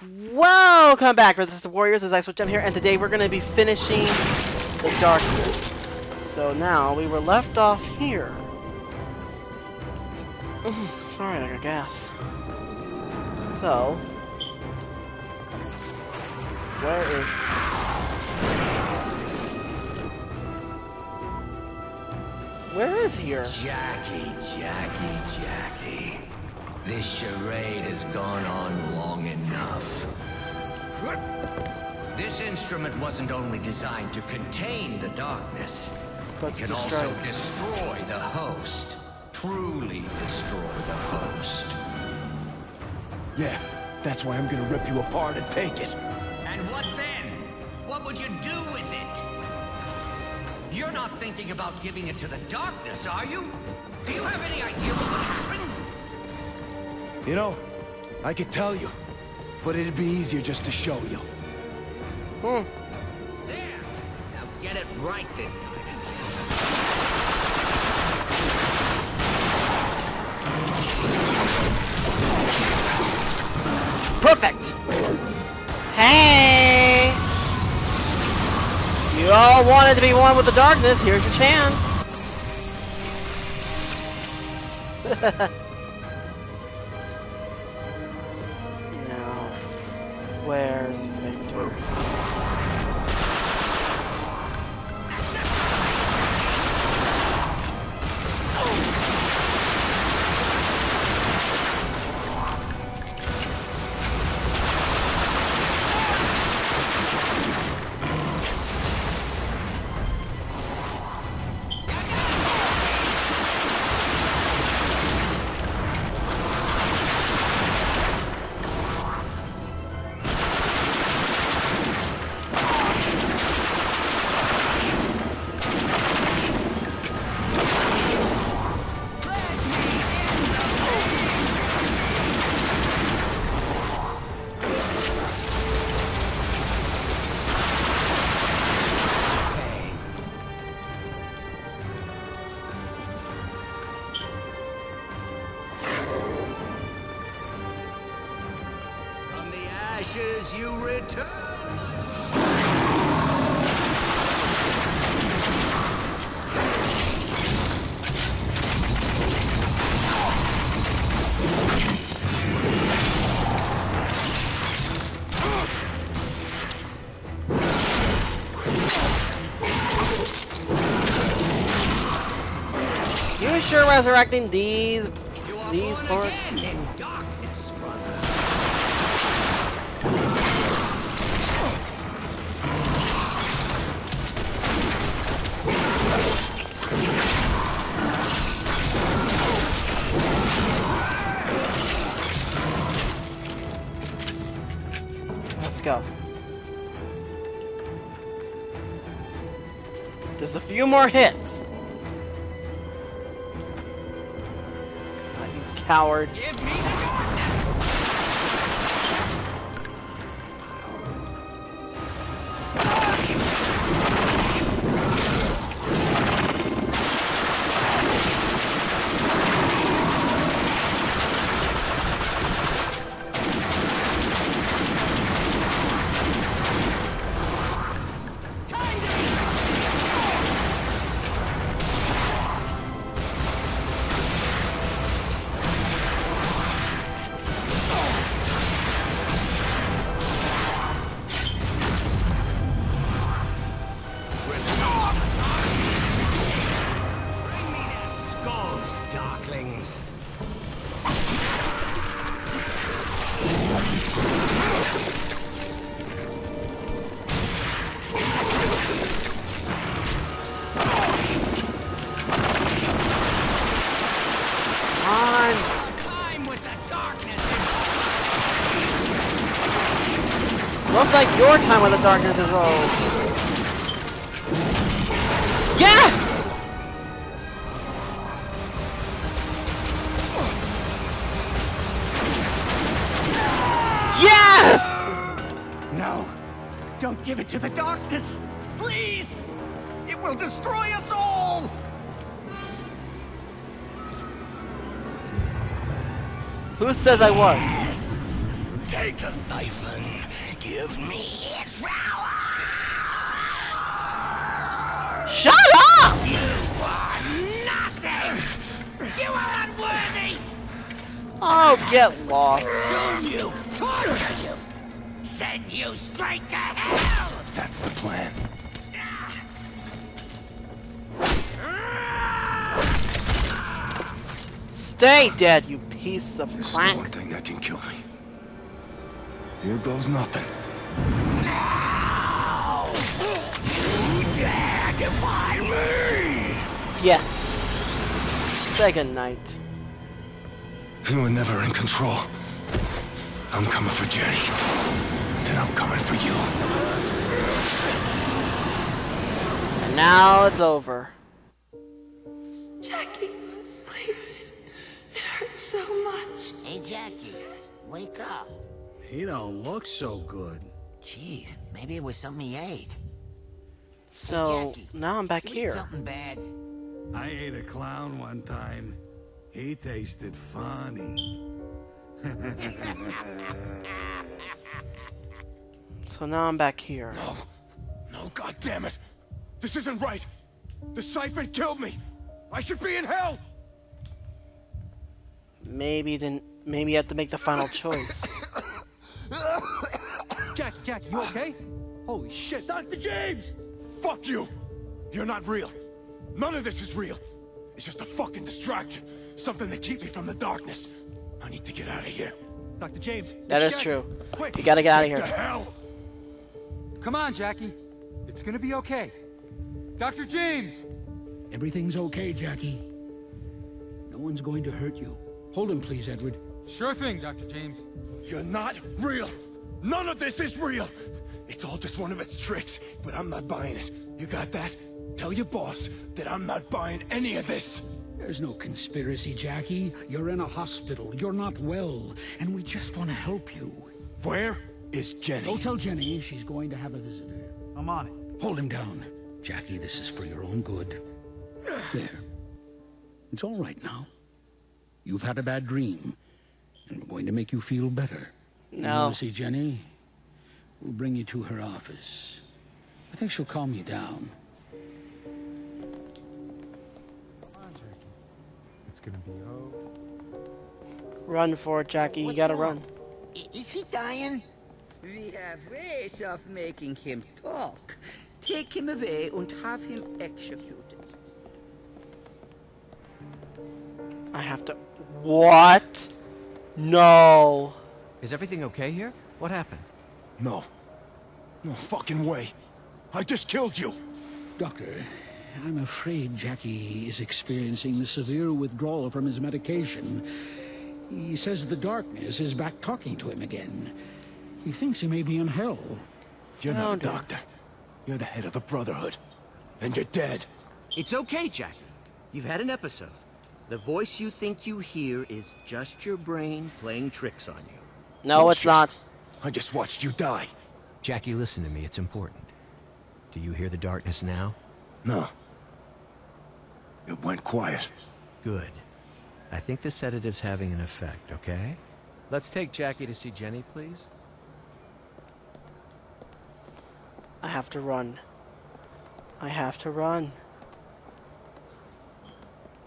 Welcome back, and warriors. Is Ice Gem here, and today we're going to be finishing the darkness. So now we were left off here. Sorry, I got gas. So, where is? Where is here? Jackie, Jackie, Jackie. This charade has gone on long enough. This instrument wasn't only designed to contain the darkness, But it can destroy also destroy the host. Truly destroy the host. Yeah, that's why I'm gonna rip you apart and take it. And what then? What would you do with it? You're not thinking about giving it to the darkness, are you? Do you have any idea what would happen? You know, I could tell you, but it'd be easier just to show you. Hmm. There! Now get it right this time. Perfect! Hey! You all wanted to be one with the darkness, here's your chance! You sure resurrecting these these parts? Let's go. Just a few more hits. Coward. Give me your time with the darkness is over. Yes! Yes! No! Don't give it to the darkness! Please! It will destroy us all! Who says I was? Take the siphon. Give me its power. Shut up! Nothing! You are unworthy! Oh, get lost. Soon you, torture you, send you straight to hell! That's the plan. Stay dead, you piece of This is the one thing that can kill me. Here goes nothing. You dare defy me! Yes. Second goodnight. You were never in control. I'm coming for Jenny. Then I'm coming for you. And now it's over. Jackie, please. It hurts so much. Hey, Jackie, wake up. He don't look so good. Jeez, maybe it was something he ate. So Jackie, now I'm back here. Something bad. I ate a clown one time. He tasted funny. So now I'm back here. No. No, God damn it! This isn't right! The siphon killed me! I should be in hell! Maybe then maybe you have to make the final choice. Jackie, Jackie, you okay? Holy shit, Dr. James! Fuck you! You're not real. None of this is real. It's just a fucking distraction. Something to keep me from the darkness. I need to get out of here. Dr. James. That is it's is Jackie. true. Quick, You gotta get out of What the here. hell? come on, Jackie. It's gonna be okay. Dr. James! Everything's okay, Jackie. No one's going to hurt you. Hold him, please, Edward. Sure thing, Dr. James. You're not real. None of this is real. It's all just one of its tricks, but I'm not buying it. You got that? Tell your boss that I'm not buying any of this. There's no conspiracy, Jackie. You're in a hospital. You're not well. And we just want to help you. Where is Jenny? Go tell Jenny she's going to have a visitor. I'm on it. Hold him down. Jackie, this is for your own good. There. It's all right now. You've had a bad dream, and we're going to make you feel better. You No. want to see Jenny? We'll bring you to her office. I think she'll calm you down. It's gonna be okay. Run for it, Jackie. You What's gotta run. Is he dying? We have ways of making him talk. Take him away and have him executed. I have to. What? No. Is everything okay here? What happened? No. No fucking way. I just killed you. Doctor, I'm afraid Jackie is experiencing the severe withdrawal from his medication. He says the darkness is back talking to him again. He thinks he may be in hell. You're not a Founder. doctor. You're the head of the Brotherhood. And you're dead. It's okay, Jackie. You've had an episode. The voice you think you hear is just your brain playing tricks on you. No, it's Bullshit. not. I just watched you die. Jackie, listen to me. It's important. Do you hear the darkness now? No. It went quiet. Good. I think the sedative's having an effect, okay? Let's take Jackie to see Jenny, please. I have to run. I have to run.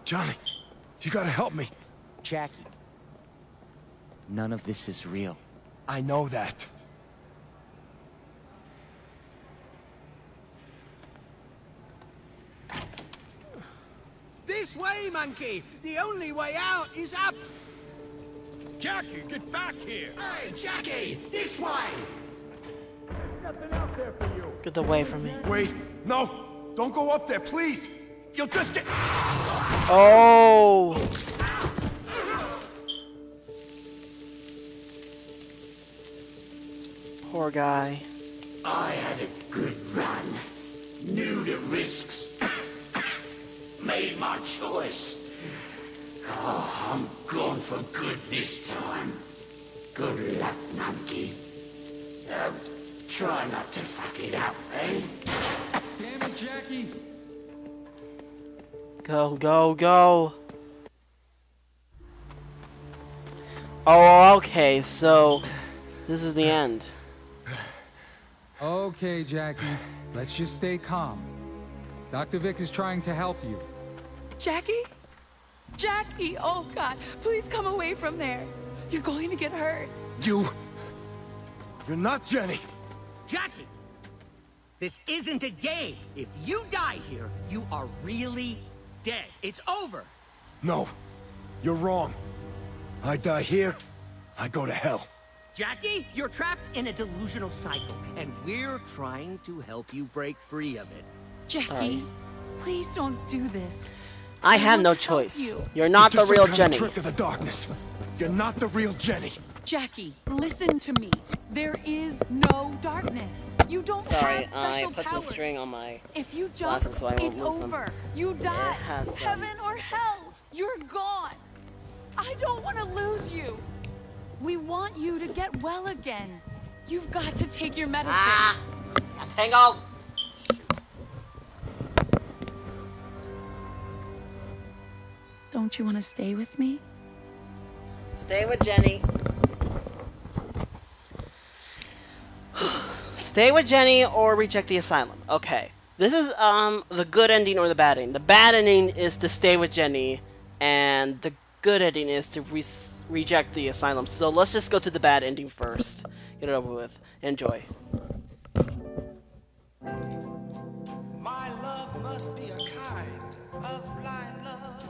Johnny, you gotta help me. Jackie. None of this is real. I know that. This way, monkey! The only way out is up! Jackie, get back here! Hey, Jackie! This way! Get away from me. Wait, no! Don't go up there, please! You'll just get... Oh! Poor guy. I had a good run. Knew the risks. Made my choice. Oh, I'm gone for good this time. Good luck, monkey. Uh, try not to fuck it up, eh? Damn it, Jackie! Go, go, go. Oh, okay, so This is the end. Okay, Jackie. Let's just stay calm. Dr. Vic is trying to help you. Jackie? Jackie! Oh, God. Please come away from there. You're going to get hurt. You... You're not Jenny. Jackie! This isn't a game. If you die here, you are really dead. It's over. No. You're wrong. I die here, I go to hell. Jackie, you're trapped in a delusional cycle, and we're trying to help you break free of it. Jackie, Sorry. please don't do this. I I have no choice. you. You're not the real Jenny. trick of the darkness. You're not the real Jenny. Jackie, listen to me. There is no darkness. You don't Sorry, have I special put powers. some string on my If you glasses jump, so I won't it's lose them. over. You die. Heaven or hell, you're gone. I don't want to lose you. We want you to get well again. You've got to take your medicine. Ah! Got tangled! Don't you want to stay with me? Stay with Jenny. Stay with Jenny or reject the asylum. Okay. This is um the good ending or the bad ending. The bad ending is to stay with Jenny, and the good ending is to re reject the asylum. So let's just go to the bad ending first. Get it over with. Enjoy. My love must be a kind of blind love.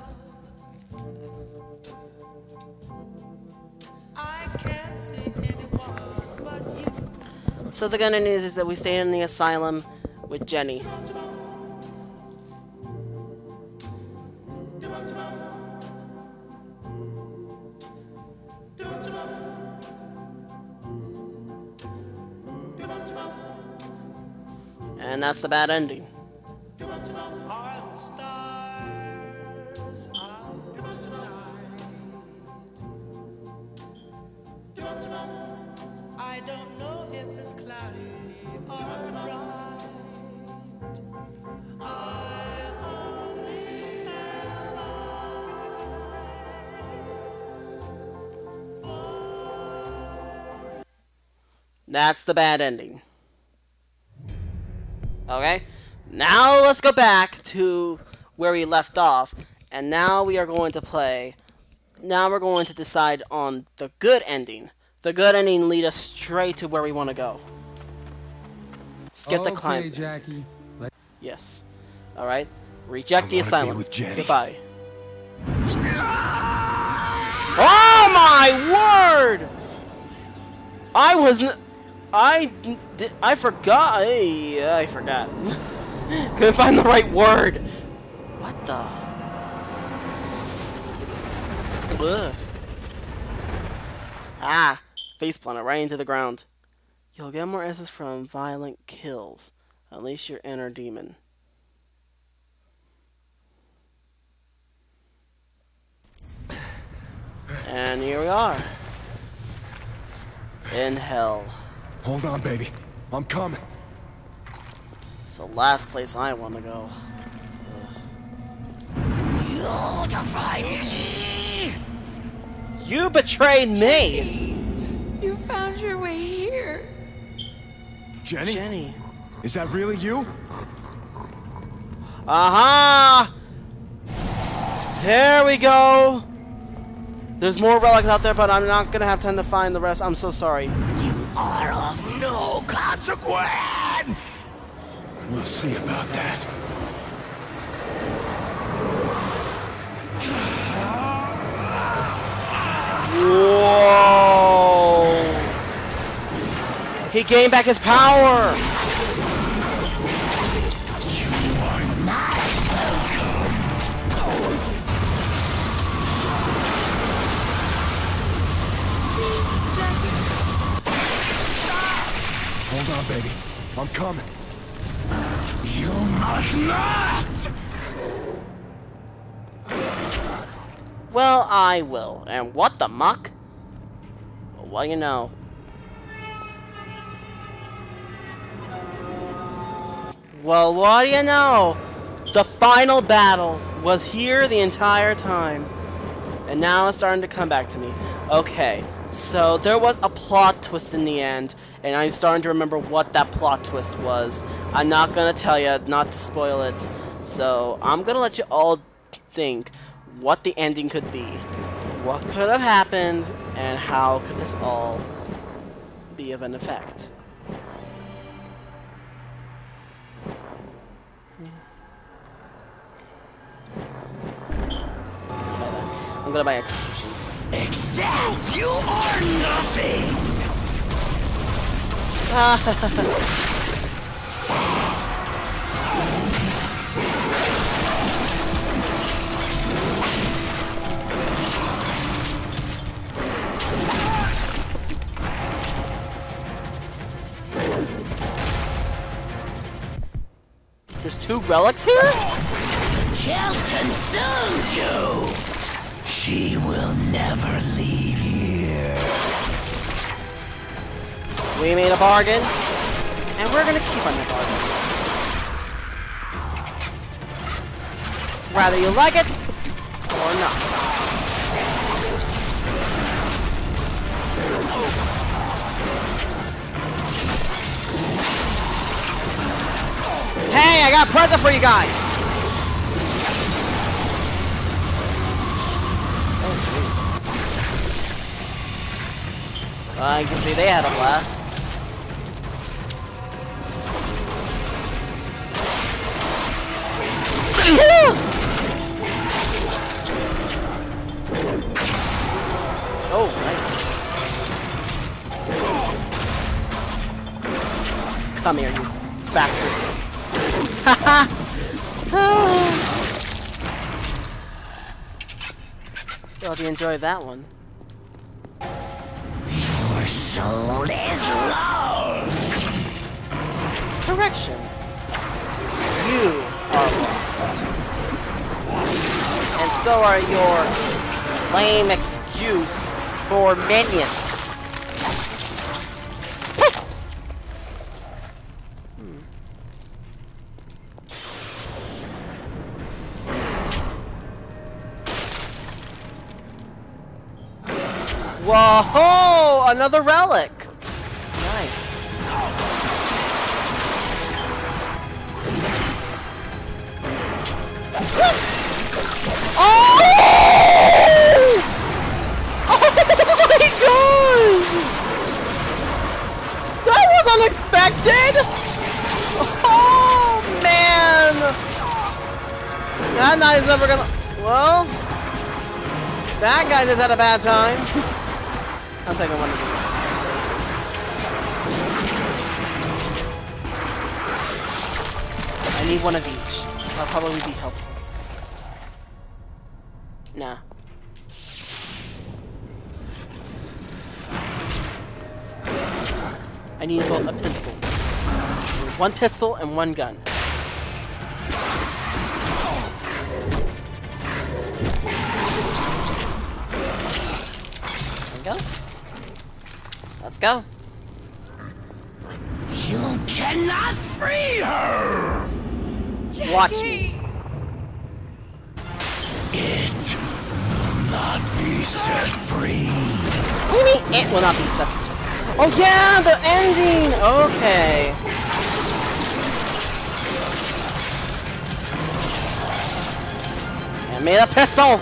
I can't see anyone but you. So the good news is that we stay in the asylum with Jenny. And that's the bad ending. Are the stars out Okay? Now let's go back to where we left off. And now we are going to play. Now we're going to decide on the good ending. The good ending lead us straight to where we want to go. Let's get the okay, climb. Jackie. Let Yes. Alright. Reject the wanna asylum. with Jenny. Goodbye. Oh my word! I was n- I d- di- I forgot. I, I forgot. Couldn't find the right word. What the? Ugh. Ah, face planted right into the ground. You'll get more S's from violent kills. Unleash your inner demon. And here we are. In hell. Hold on, baby. I'm coming. It's the last place I want to go. You defied me! You betrayed me! You found your way here. Jenny? Jenny. Is that really you? Aha! There we go! There's more relics out there, but I'm not gonna have time to find the rest. I'm so sorry. Are of no consequence! We'll see about that. Whoa! He gained back his power! Baby. I'm coming. You must not! Well, I will. And what the muck? Well, you know. Well, what do you know? The final battle was here the entire time. And now it's starting to come back to me. Okay, So there was a plot twist in the end, and I'm starting to remember what that plot twist was. I'm not gonna tell you, not to spoil it. So I'm gonna let you all think what the ending could be. What could have happened, and how could this all be of an effect. I'm gonna buy executions. Except you are nothing! There's two relics here? Shall consumes you! She will never leave here. We made a bargain, and we're gonna keep on the bargain. Whether you like it, or not. Hey, I got a present for you guys! Oh. Uh, you can see they had a blast. oh, nice. Come here, you bastard. Haha! Hope you enjoyed that one. Soul is lost. Correction. You are lost. And so are your lame excuse for minions. Hmm. Whoa! Another relic! Nice. Oh! Oh my god! That was unexpected! Oh man! That night is never gonna... Well... That guy just had a bad time. I'm taking one of these. I need one of each. That'll probably be helpful. Nah. I need both a pistol. One pistol and one gun. There we go. Let's go. You cannot free her! Watch me. It will not be set free. What do you mean it will not be set free? Oh yeah, the ending! Okay. And made a pistol!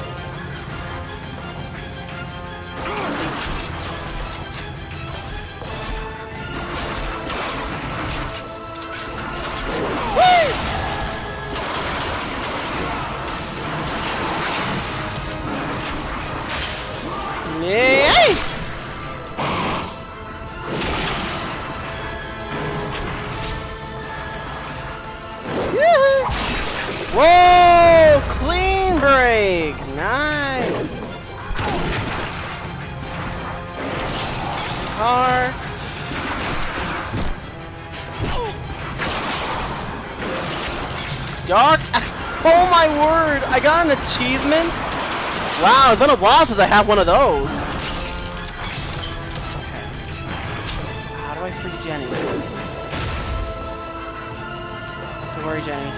Dark. Oh my word! I got an achievement? Wow, it's been a while since I have one of those. How do I free Jenny? Don't worry, Jenny.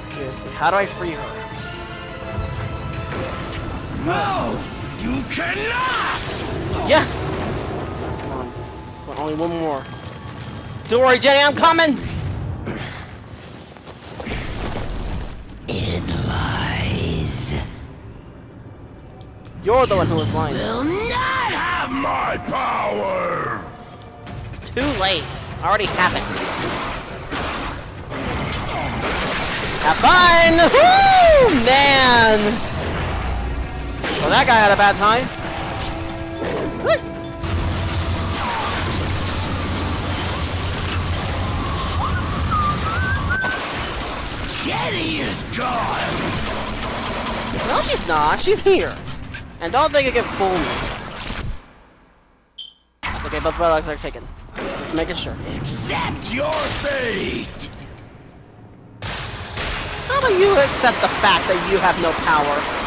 Seriously, how do I free her? No! You cannot! Yes! Come on. But only one more. Don't worry, Jenny, I'm coming! It lies. You're the one who was lying. Will not have my power! Too late. I already have it. Have fun! Woo! Man! Well, that guy had a bad time. Jenny is gone! No, she's not. She's here. And don't think it can fool me. Okay, both my legs are taken. Just making sure. Accept your fate! How about you accept the fact that you have no power?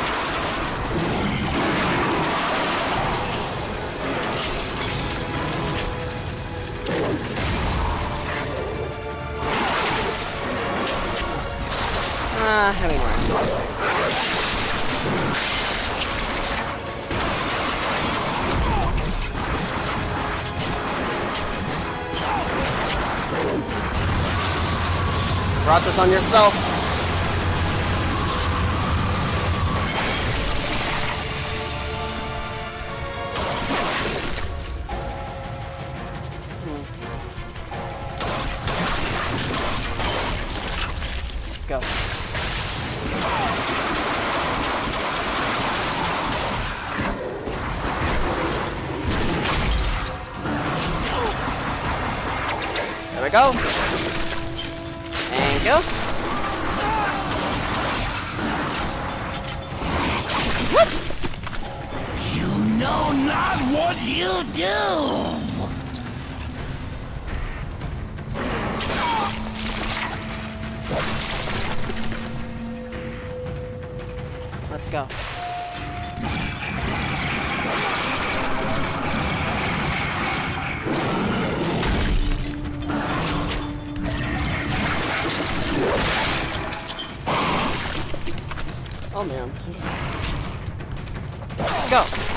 Ah, anyway. Brought this on yourself. Go. Thank you. Go. You know not what you do! Oh man. Let's go.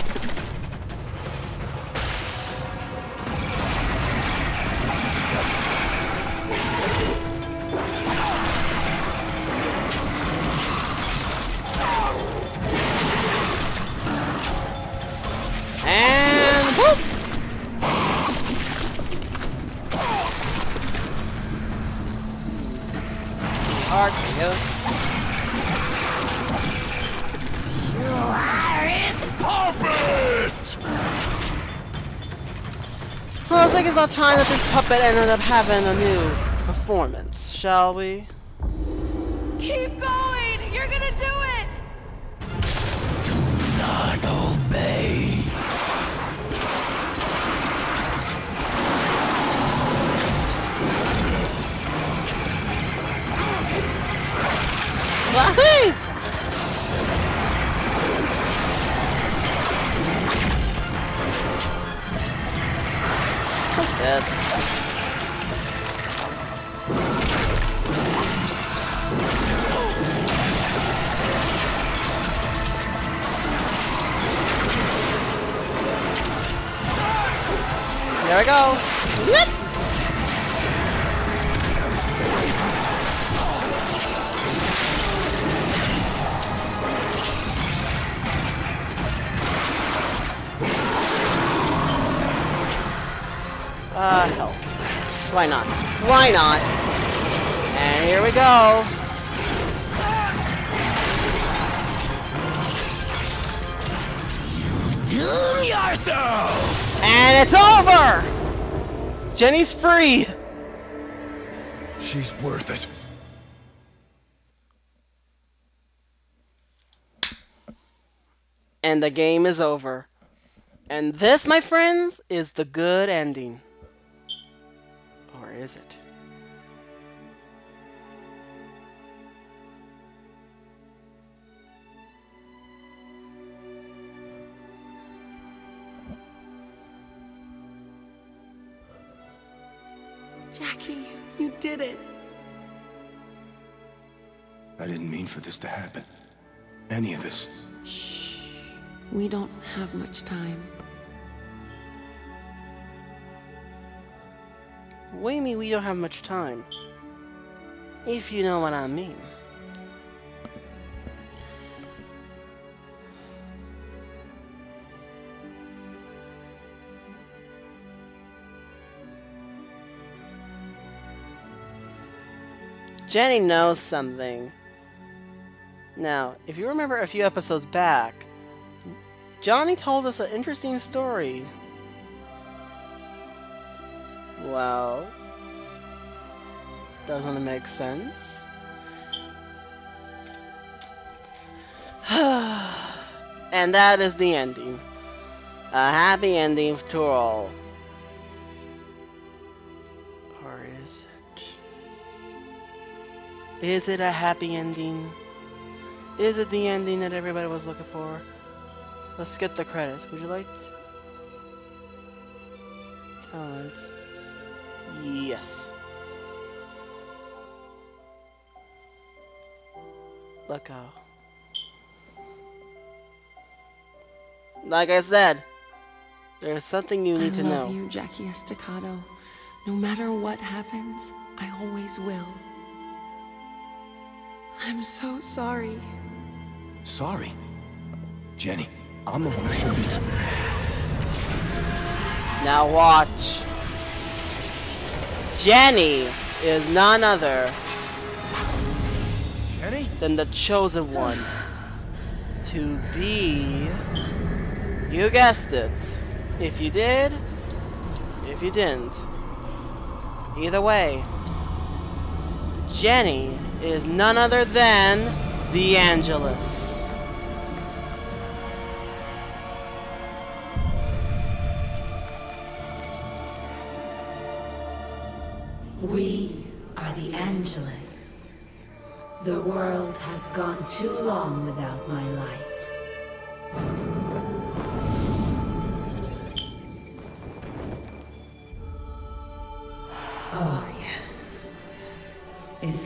Puppet ended up having a new performance, shall we? Doom yourself! And it's over! Jenny's free! She's worth it. And the game is over. And this, my friends, is the good ending. Or is it? Jackie, you did it. I didn't mean for this to happen. Any of this. Shh. We don't have much time. What do you mean we don't have much time? If you know what I mean. Jenny knows something. Now, if you remember a few episodes back, Johnny told us an interesting story. Well, doesn't it make sense? and that is the ending. A happy ending to all. Is it a happy ending? Is it the ending that everybody was looking for? Let's skip the credits. Would you like to? Talents. Yes. Let go. Like I said, there's something you need I to love know. you, Jackie Estacado. No matter what happens, I always will. I'm so sorry. Sorry. Jenny, I'm the one who should be sorry. Now watch. Jenny is none other Jenny? than the chosen one to be. You guessed it. If you did, if you didn't. Either way, Jenny is none other than the Angelus. We are the Angelus. The world has gone too long without my light.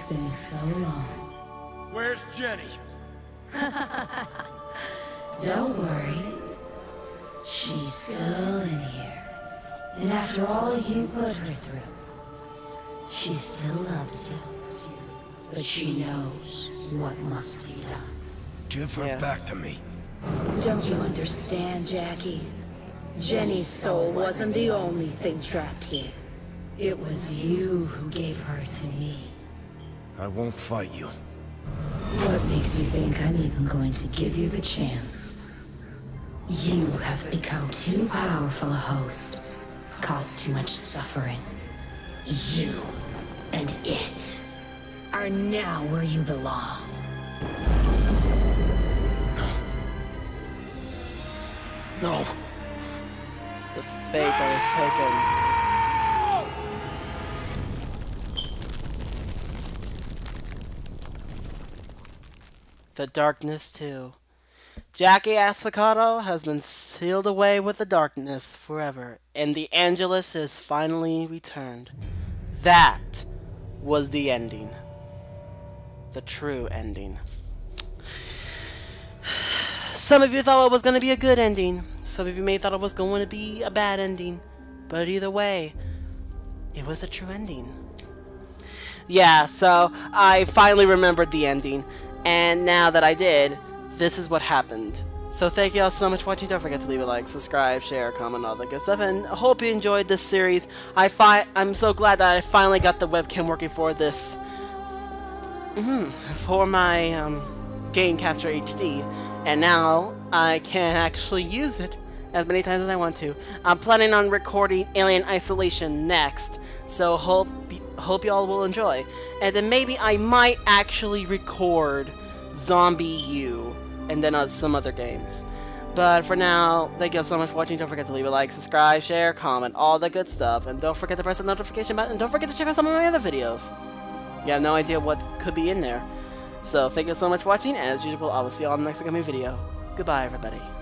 It's been so long. Where's Jenny? Don't worry. She's still in here. And after all you put her through, she still loves you. But she knows what must be done. Give her back to me. Don't you understand, Jackie? Jenny's soul wasn't the only thing trapped here. It was you who gave her to me. I won't fight you. What makes you think I'm even going to give you the chance? You have become too powerful a host, caused too much suffering. You and it are now where you belong. No. The fate that is taken. The darkness too. Jackie Estacado has been sealed away with the darkness forever, and the Angelus is finally returned. That was the ending. The true ending. Some of you thought it was going to be a good ending. Some of you may thought it was going to be a bad ending. But either way, it was a true ending. Yeah, so I finally remembered the ending. And now that I did, this is what happened. So thank you all so much for watching. Don't forget to leave a like, subscribe, share, comment, all that good stuff. And I hope you enjoyed this series. I fi I'm so glad that I finally got the webcam working for this. mhm, for my um, Game Capture HD. And now I can actually use it as many times as I want to. I'm planning on recording Alien Isolation next. So hope hope y'all will enjoy. And then maybe I might actually record ZombiU and then uh, some other games. But for now, thank you all so much for watching. Don't forget to leave a like, subscribe, share, comment, all that good stuff. And don't forget to press the notification button. And don't forget to check out some of my other videos. You have no idea what could be in there. So thank you so much for watching. And as usual, I will see you all in the next upcoming video. Goodbye, everybody.